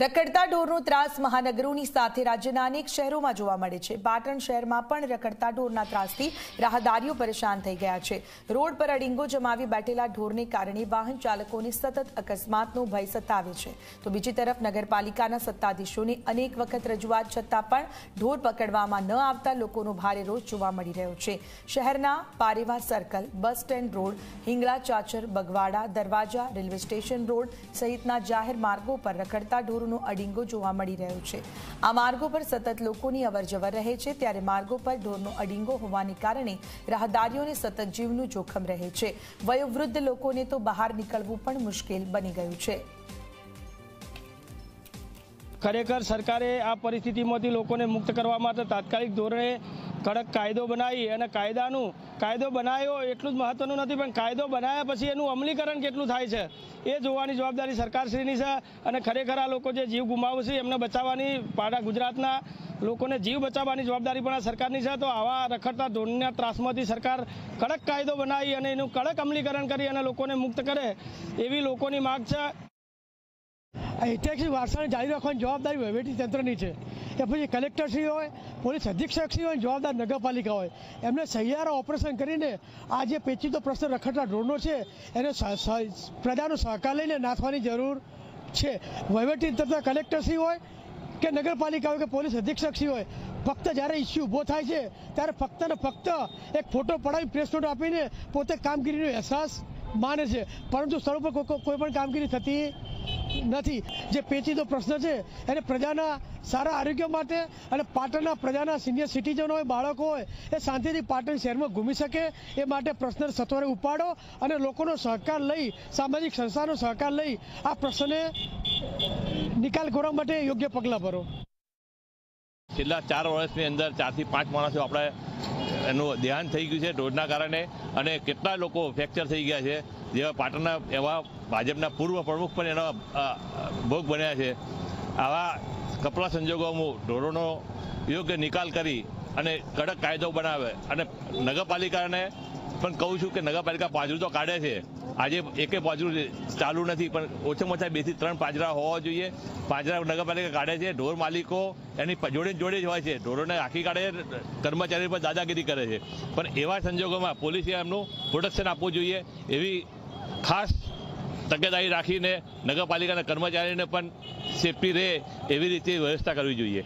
રખડતા ઢોરનો ત્રાસ મહાનગરોની સાથે રાજ્યના અનેક શહેરોમાં જોવા મળે છે. પાટણ શહેરમાં પણ રખડતા ઢોરના ત્રાસથી રાહદારીઓ પરેશાન થઈ ગયા છે. રોડ પર અડીંગો જમાવી બેઠેલા ઢોરને કારણે વાહન ચાલકોને સતત અકસ્માતનો ભય સતાવે છે. તો બીજી તરફ નગરપાલિકાના સત્તાધીશોને અનેક વખત રજૂઆત છતાં પણ ઢોર પકડવામાં ન આવતા લોકોનો ભારે રોષ જોવા મળી રહ્યો છે. શહેરના Pareva circle, bus stand road, Hingla Chachar, Bagwada, દરવાજા, રેલવે સ્ટેશન રોડ સહિતના જાહેર માર્ગો પર રખડતા ઢોરોનો અડીંગો જોવા મળી રહ્યો છે. આ માર્ગો પર સતત લોકોની અવરજવર રહે છે, ત્યારે માર્ગો પર ઢોરનો અડીંગો હોવાને કારણે રાહદારીઓને સતત જીવનું જોખમ રહે છે. વયોવૃદ્ધ લોકોને તો બહાર નીકળવું પણ મુશ્કેલ બની ગયું છે. ખરેખર સરકારે આ પરિસ્થિતિમાંથી લોકોને મુક્ત કરવા માટે તાત્કાલિક ધોરણે કડક કાયદો બનાવી અને કાયદાનું, કાયદો બનાવ્યો એટલું જ મહત્વનું નથી, પણ કાયદો બનાવ્યા પછી એનું અમલીકરણ કેટલું થાય છે, એ જોવાની જવાબદારી સરકારશ્રીની છે અને ખરેખર આ લોકો જે જીવ ગુમાવશે એમને બચાવવાની, પાડા ગુજરાતના લોકોને જીવ બચાવવાની જવાબદારી પણ આ સરકારની છે. તો આવા રખડતા ધોરણના ત્રાસમાંથી સરકાર કડક કાયદો બનાવી અને એનું કડક અમલીકરણ કરી અને લોકોને મુક્ત કરે, એવી લોકોની માગ છે. આ ઐતિહાસિક વારસાને જાળવી રાખવાની જવાબદારી વહીવટી તંત્રની છે. એ પછી કલેક્ટરશ્રી હોય, પોલીસ અધિક્ષકશ્રી હોય, જવાબદાર નગરપાલિકા હોય, એમને સહિયારા ઓપરેશન કરીને આ જે પેચીદો પ્રશ્ન રખડતા ડ્રોનો છે, એને પ્રજાનો સહકાર લઈને નાથવાની જરૂર છે. વહીવટી તંત્ર કલેક્ટરશ્રી હોય કે નગરપાલિકા હોય કે પોલીસ અધિક્ષકશ્રી હોય, ફક્ત જ્યારે ઇસ્યુ ઊભો થાય છે, ત્યારે ફક્ત ને ફક્ત એક ફોટો પડાવી, પ્રેસ નોટ આપીને પોતે કામગીરીનો અહેસાસ માને છે. પરંતુ સ્થળ કોઈ કોઈ પણ કામગીરી થતી નથી. જે પેચીદો પ્રશ્ન છે, એને પ્રજાના સારા આરોગ્ય માટે અને પાટણના પ્રજાના સિનિયર સિટીઝનો હોય, બાળકો હોય, એ શાંતિથી પાટણ શહેરમાં ઘૂમી શકે. એ માટે પ્રશ્ન સત્વરે ઉપાડો અને લોકોનો સહકાર લઈ, સામાજિક સંસ્થાનો સહકાર લઈ આ પ્રશ્નને નિકાલ કરવા માટે યોગ્ય પગલાં ભરો. છેલ્લા ચાર વર્ષની અંદર ચારથી પાંચ માણસો આપણે એનું ધ્યાન થઈ ગયું છે રોડના કારણે. અને કેટલા લોકો ફ્રેક્ચર થઈ ગયા છે. જેવા પાટણના એવા ભાજપના પૂર્વ પ્રમુખ પણ એનો ભોગ બન્યા છે. આવા કપરા સંજોગોમાં ઢોરોનો યોગ્ય નિકાલ કરી અને કડક કાયદો બનાવે. અને નગરપાલિકાને પણ કહું છું કે નગરપાલિકા પાજરું તો કાઢે છે. આજે એકે પાજરું ચાલુ નથી, પણ ઓછામાં ઓછા બેથી ત્રણ પાજરા હોવા જોઈએ. પાજરા નગરપાલિકા કાઢે છે, ઢોર માલિકો એની જોડે જોડે જ હોય છે. ઢોરોને આખી કાઢે, કર્મચારી પર દાદાગીરી કરે છે. પણ એવા સંજોગોમાં પોલીસે એમનું પ્રોટેક્શન આપવું જોઈએ. એવી ખાસ તકેદારી રાખીને નગરપાલિકાના કર્મચારીને પણ સેફટી રહે એવી રીતે વ્યવસ્થા કરવી જોઈએ.